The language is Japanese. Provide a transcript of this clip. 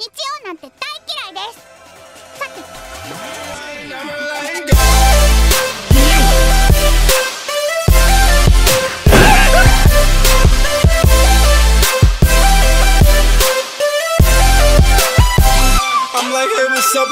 日曜なんて大嫌いですさて I'm like, hey, what's up,